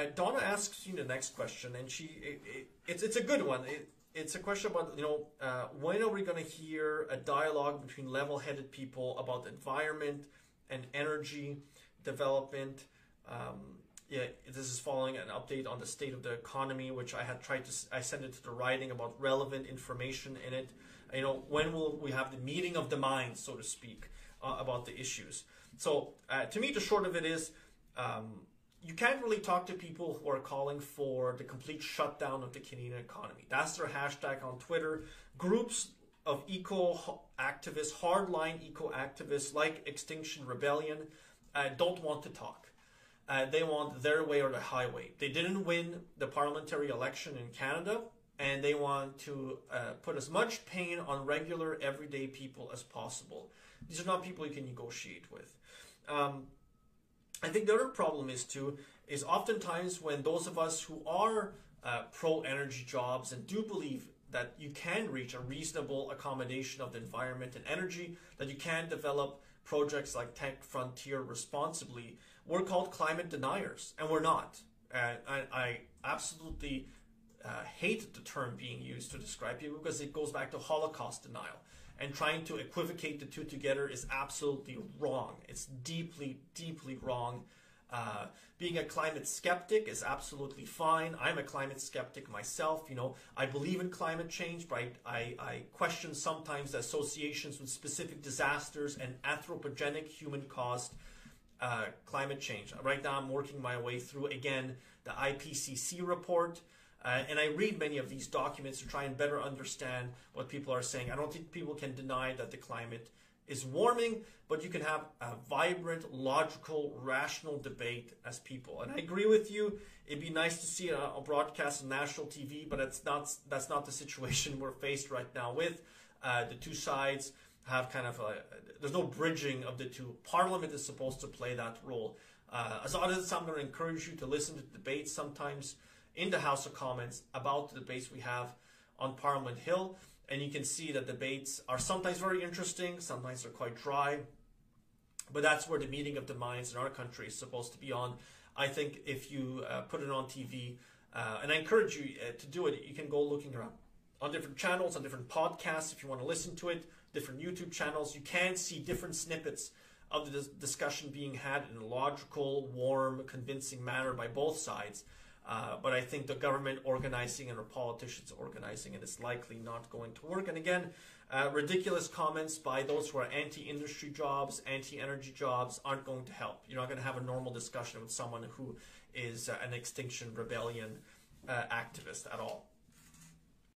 Uh, Donna asks you the next question, and she it, it, it's it's a good one. It, it's a question about you know uh, when are we going to hear a dialogue between level-headed people about environment and energy development. Um, yeah, this is following an update on the state of the economy, which I had tried to. I sent it to the writing about relevant information in it. You know, when will we have the meeting of the minds, so to speak, uh, about the issues? So, uh, to me, the short of it is, um, you can't really talk to people who are calling for the complete shutdown of the Canadian economy. That's their hashtag on Twitter. Groups of eco activists, hardline eco activists like Extinction Rebellion, uh, don't want to talk. Uh, they want their way or the highway. They didn't win the parliamentary election in Canada, and they want to uh, put as much pain on regular, everyday people as possible. These are not people you can negotiate with. Um, I think the other problem is too is oftentimes when those of us who are uh, pro energy jobs and do believe that you can reach a reasonable accommodation of the environment and energy, that you can develop projects like Teck Frontier responsibly, we're called climate deniers, and we're not. And I, I absolutely uh, hate the term being used to describe people because it goes back to Holocaust denial. And trying to equivocate the two together is absolutely wrong. It's deeply, deeply wrong. Uh, being a climate skeptic is absolutely fine. I'm a climate skeptic myself. You know, I believe in climate change, but I, I, I question sometimes the associations with specific disasters and anthropogenic human caused uh, climate change. Right now, I'm working my way through again the IPCC report. Uh, and I read many of these documents to try and better understand what people are saying. I don't think people can deny that the climate is warming, but you can have a vibrant, logical, rational debate as people. And I agree with you. It'd be nice to see a, a broadcast on national TV, but that's not that's not the situation we're faced right now with. Uh, the two sides have kind of a there's no bridging of the two. Parliament is supposed to play that role. Uh, as as I'm going to encourage you to listen to debates sometimes in the House of Commons about the debates we have on Parliament Hill. And you can see that debates are sometimes very interesting, sometimes they're quite dry. But that's where the meeting of the minds in our country is supposed to be on. I think if you uh, put it on TV, uh, and I encourage you uh, to do it, you can go looking around on different channels, on different podcasts if you want to listen to it, different YouTube channels. You can see different snippets of the discussion being had in a logical, warm, convincing manner by both sides. Uh, but I think the government organizing and our politicians organizing it is likely not going to work. And again, uh, ridiculous comments by those who are anti-industry jobs, anti-energy jobs aren't going to help. You're not going to have a normal discussion with someone who is uh, an Extinction Rebellion uh, activist at all.